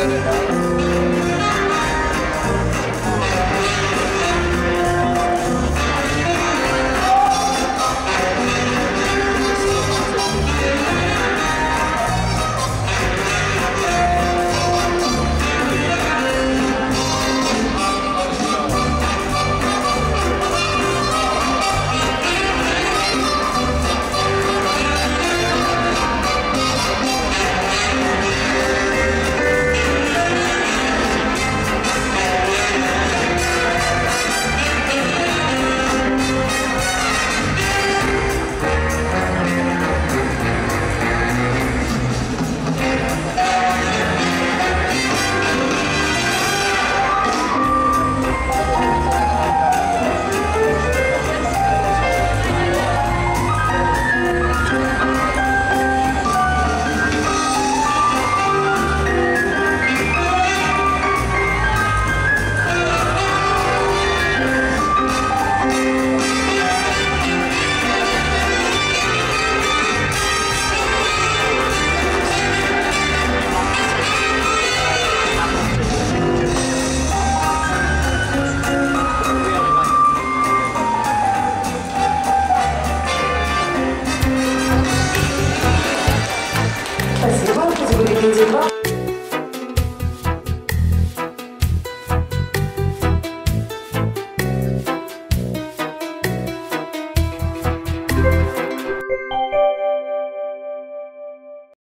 it out. Thank you.